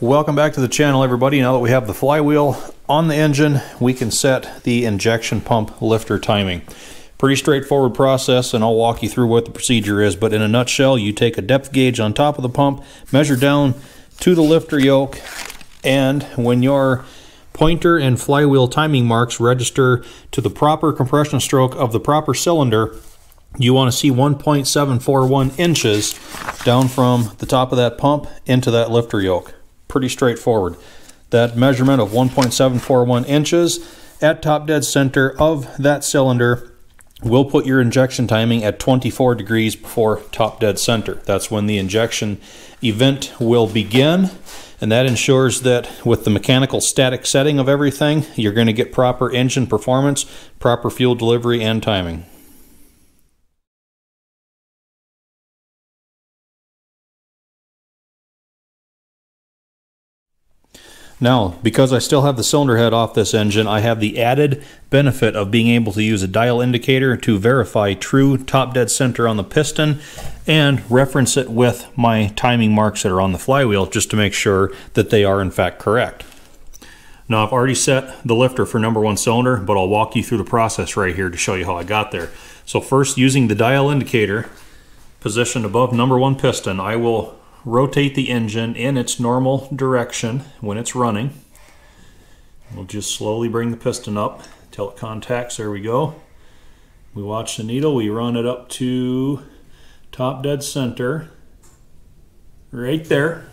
Welcome back to the channel everybody. Now that we have the flywheel on the engine, we can set the injection pump lifter timing. Pretty straightforward process and I'll walk you through what the procedure is, but in a nutshell, you take a depth gauge on top of the pump, measure down to the lifter yoke, and when your pointer and flywheel timing marks register to the proper compression stroke of the proper cylinder, you want to see 1.741 inches down from the top of that pump into that lifter yoke. Pretty straightforward. That measurement of 1.741 inches at top dead center of that cylinder will put your injection timing at 24 degrees before top dead center. That's when the injection event will begin and that ensures that with the mechanical static setting of everything, you're going to get proper engine performance, proper fuel delivery, and timing. Now, because I still have the cylinder head off this engine, I have the added benefit of being able to use a dial indicator to verify true top dead center on the piston and reference it with my timing marks that are on the flywheel just to make sure that they are in fact correct. Now I've already set the lifter for number one cylinder, but I'll walk you through the process right here to show you how I got there. So first using the dial indicator positioned above number one piston, I will rotate the engine in its normal direction when it's running. We'll just slowly bring the piston up until it contacts. There we go. We watch the needle. We run it up to top dead center. Right there.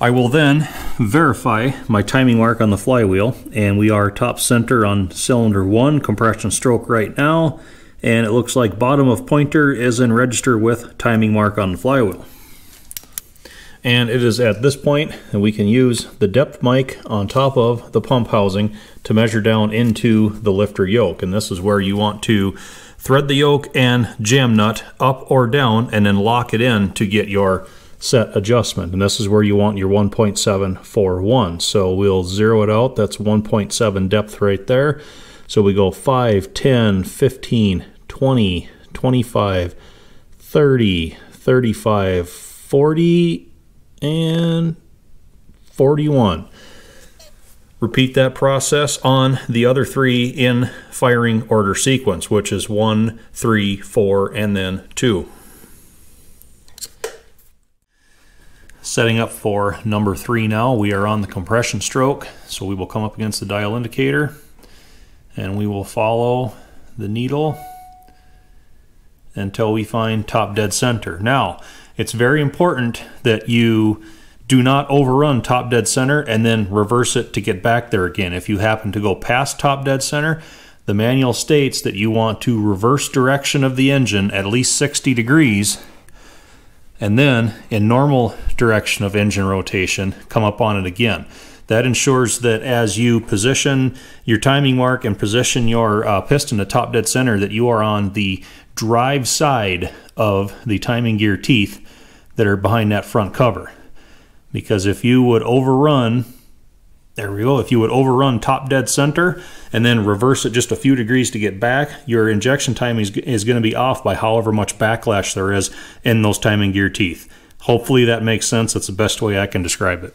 I will then verify my timing mark on the flywheel and we are top center on cylinder 1 compression stroke right now and it looks like bottom of pointer is in register with timing mark on the flywheel. And it is at this point that we can use the depth mic on top of the pump housing to measure down into the lifter yoke. And this is where you want to thread the yoke and jam nut up or down and then lock it in to get your set adjustment. And this is where you want your 1.741. So we'll zero it out. That's 1.7 depth right there. So we go 5, 10, 15, 20, 25, 30, 35, 40, and 41. Repeat that process on the other three in firing order sequence, which is 1, 3, 4, and then 2. Setting up for number 3 now, we are on the compression stroke, so we will come up against the dial indicator and we will follow the needle until we find top dead center. Now, it's very important that you do not overrun top dead center and then reverse it to get back there again. If you happen to go past top dead center, the manual states that you want to reverse direction of the engine at least 60 degrees and then in normal direction of engine rotation come up on it again. That ensures that as you position your timing mark and position your uh, piston to top dead center that you are on the drive side of the timing gear teeth that are behind that front cover. Because if you would overrun, there we go, if you would overrun top dead center and then reverse it just a few degrees to get back, your injection timing is, is going to be off by however much backlash there is in those timing gear teeth. Hopefully that makes sense. That's the best way I can describe it.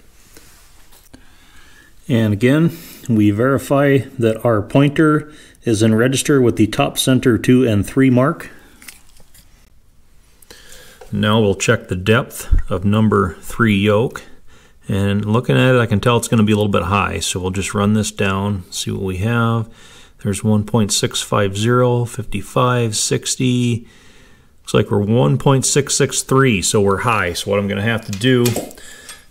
And again, we verify that our pointer is in register with the top center 2 and 3 mark. Now we'll check the depth of number 3 yoke. And looking at it, I can tell it's going to be a little bit high. So we'll just run this down, see what we have. There's 1.650, 55, 60. Looks like we're 1.663, so we're high. So what I'm going to have to do,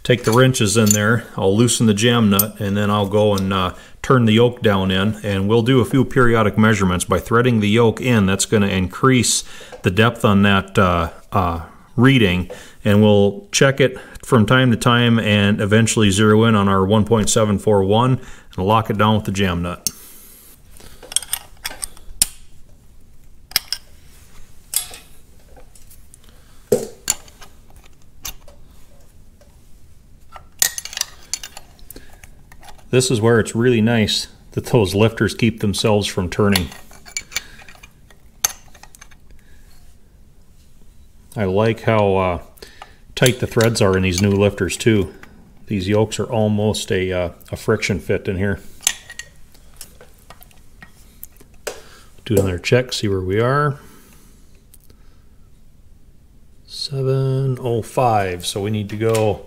take the wrenches in there, I'll loosen the jam nut, and then I'll go and uh, turn the yoke down in. And we'll do a few periodic measurements. By threading the yoke in, that's going to increase the depth on that uh, uh, reading. And we'll check it from time to time and eventually zero in on our 1.741 and lock it down with the jam nut. This is where it's really nice that those lifters keep themselves from turning. I like how uh, tight the threads are in these new lifters too. These yokes are almost a, uh, a friction fit in here. Do another check, see where we are. 705. So we need to go,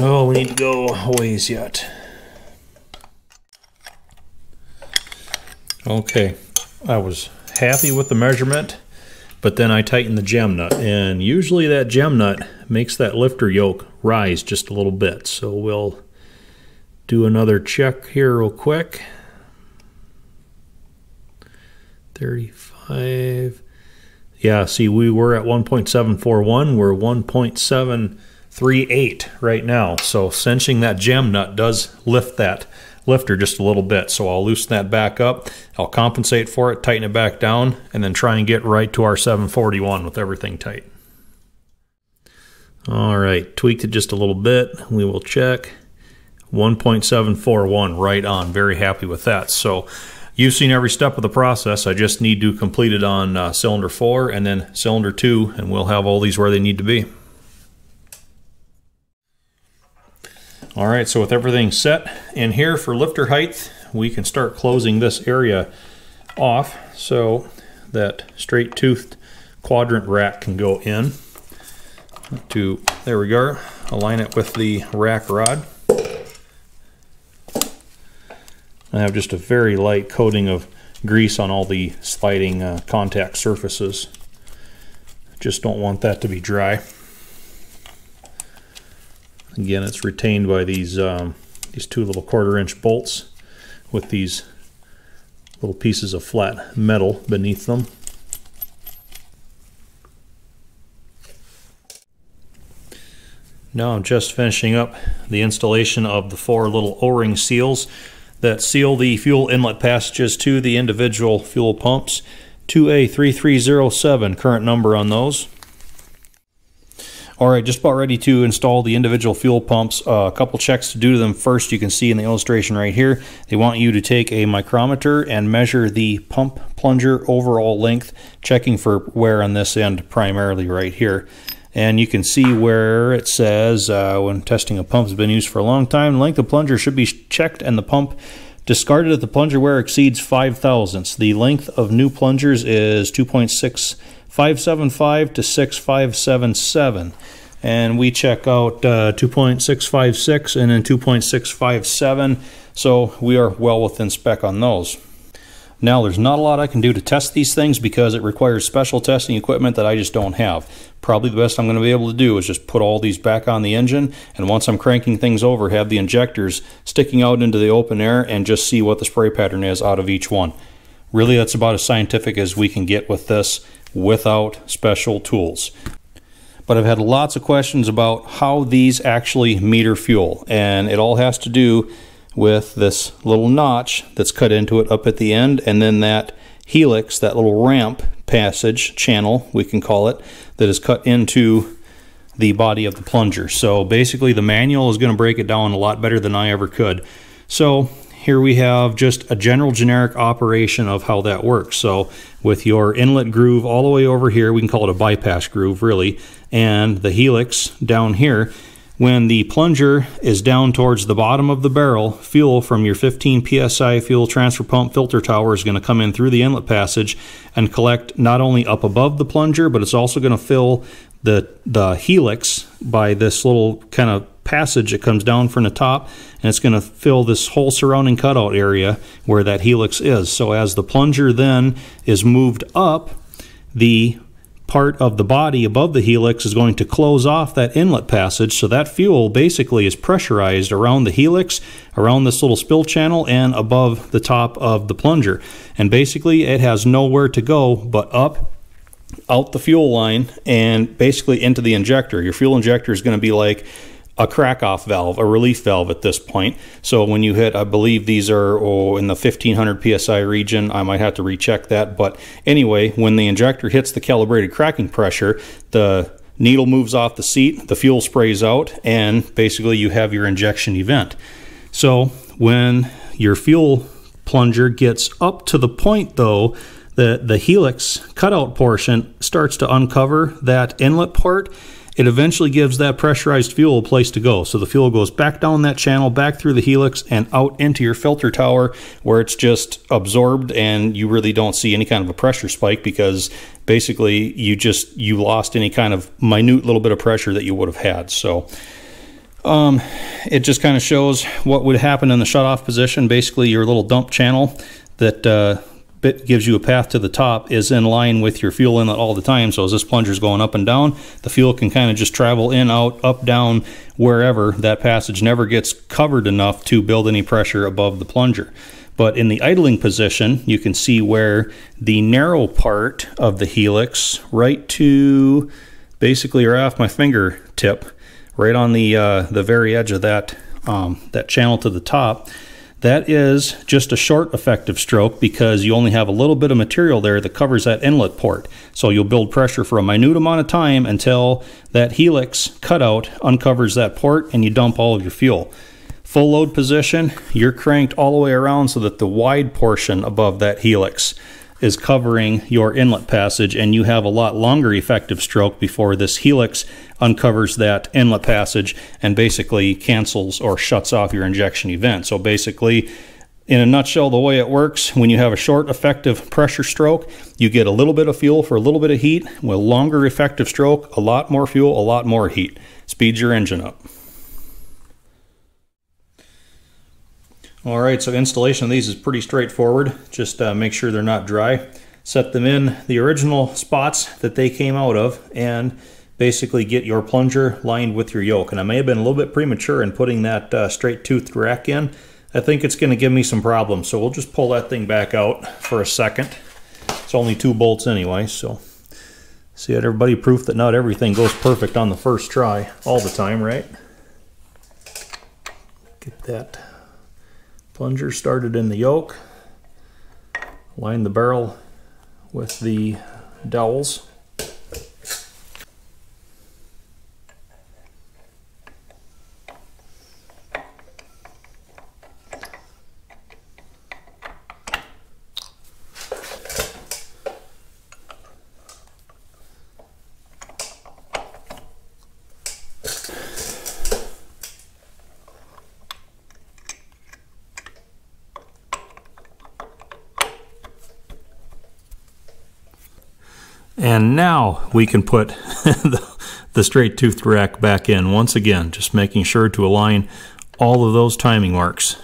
oh, we need to go a ways yet. Okay, I was happy with the measurement, but then I tighten the jam nut, and usually that jam nut makes that lifter yoke rise just a little bit. So we'll do another check here real quick. 35. Yeah, see, we were at 1.741. We're 1.738 right now. So cinching that jam nut does lift that lifter just a little bit. So I'll loosen that back up. I'll compensate for it, tighten it back down, and then try and get right to our 741 with everything tight. All right, tweaked it just a little bit. We will check. 1.741 right on. Very happy with that. So you've seen every step of the process. I just need to complete it on uh, cylinder 4 and then cylinder 2, and we'll have all these where they need to be. All right, so with everything set in here for lifter height, we can start closing this area off so that straight toothed quadrant rack can go in to, there we go, align it with the rack rod. I have just a very light coating of grease on all the sliding uh, contact surfaces. Just don't want that to be dry. Again, it's retained by these um, these two little quarter inch bolts with these little pieces of flat metal beneath them. Now I'm just finishing up the installation of the four little O-ring seals that seal the fuel inlet passages to the individual fuel pumps. 2A3307 current number on those. All right, just about ready to install the individual fuel pumps. Uh, a couple checks to do to them first. You can see in the illustration right here, they want you to take a micrometer and measure the pump plunger overall length, checking for wear on this end primarily right here and you can see where it says uh, when testing a pump has been used for a long time, length of plunger should be checked and the pump discarded if the plunger wear exceeds 5 thousandths. The length of new plungers is 2.6575 to 6577 and we check out uh, 2.656 and then 2.657 so we are well within spec on those. Now, there's not a lot I can do to test these things because it requires special testing equipment that I just don't have. Probably the best I'm going to be able to do is just put all these back on the engine, and once I'm cranking things over, have the injectors sticking out into the open air and just see what the spray pattern is out of each one. Really, that's about as scientific as we can get with this without special tools but I've had lots of questions about how these actually meter fuel, and it all has to do with this little notch that's cut into it up at the end and then that helix, that little ramp passage channel, we can call it, that is cut into the body of the plunger. So basically the manual is going to break it down a lot better than I ever could. So here we have just a general generic operation of how that works. So with your inlet groove all the way over here, we can call it a bypass groove really, and the helix down here, when the plunger is down towards the bottom of the barrel, fuel from your 15 psi fuel transfer pump filter tower is going to come in through the inlet passage and collect not only up above the plunger, but it's also going to fill the, the helix by this little kind of passage that comes down from the top and it's going to fill this whole surrounding cutout area where that helix is. So as the plunger then is moved up, the part of the body above the helix is going to close off that inlet passage. So that fuel basically is pressurized around the helix around this little spill channel and above the top of the plunger. And basically it has nowhere to go but up out the fuel line and basically into the injector. Your fuel injector is going to be like a crack off valve, a relief valve at this point. So when you hit, I believe these are oh, in the 1500 psi region. I might have to recheck that. But anyway, when the injector hits the calibrated cracking pressure, the needle moves off the seat, the fuel sprays out, and basically you have your injection event. So when your fuel plunger gets up to the point though that the helix cutout portion starts to uncover that inlet part, it eventually gives that pressurized fuel a place to go. So the fuel goes back down that channel, back through the helix, and out into your filter tower where it's just absorbed and you really don't see any kind of a pressure spike because basically you just you lost any kind of minute little bit of pressure that you would have had. So um, it just kind of shows what would happen in the shutoff position. Basically, your little dump channel that uh, bit gives you a path to the top is in line with your fuel inlet all the time. So as this plunger is going up and down, the fuel can kind of just travel in, out, up, down, wherever. That passage never gets covered enough to build any pressure above the plunger. But in the idling position, you can see where the narrow part of the helix, right to basically right off my fingertip, right on the uh, the very edge of that um, that channel to the top, that is just a short effective stroke because you only have a little bit of material there that covers that inlet port. So you'll build pressure for a minute amount of time until that helix cutout uncovers that port and you dump all of your fuel. Full load position, you're cranked all the way around so that the wide portion above that helix is covering your inlet passage and you have a lot longer effective stroke before this helix uncovers that inlet passage and basically cancels or shuts off your injection event. So basically, in a nutshell, the way it works, when you have a short effective pressure stroke, you get a little bit of fuel for a little bit of heat. With longer effective stroke, a lot more fuel, a lot more heat. Speeds your engine up. All right, so installation of these is pretty straightforward. Just uh, make sure they're not dry. Set them in the original spots that they came out of and basically get your plunger lined with your yoke. And I may have been a little bit premature in putting that uh, straight toothed rack in. I think it's going to give me some problems, so we'll just pull that thing back out for a second. It's only two bolts anyway, so see that everybody proof that not everything goes perfect on the first try all the time, right? Get that plunger started in the yoke. Line the barrel with the dowels. And now we can put the, the straight toothed rack back in once again, just making sure to align all of those timing marks.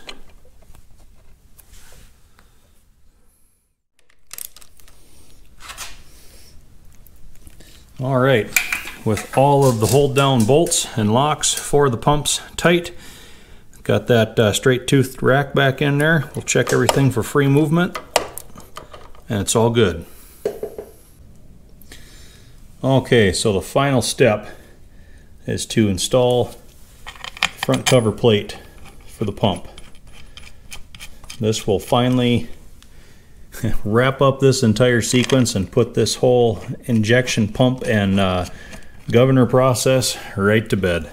All right, with all of the hold down bolts and locks for the pumps tight, got that uh, straight toothed rack back in there. We'll check everything for free movement and it's all good. Okay, so the final step is to install front cover plate for the pump. This will finally wrap up this entire sequence and put this whole injection pump and uh, governor process right to bed.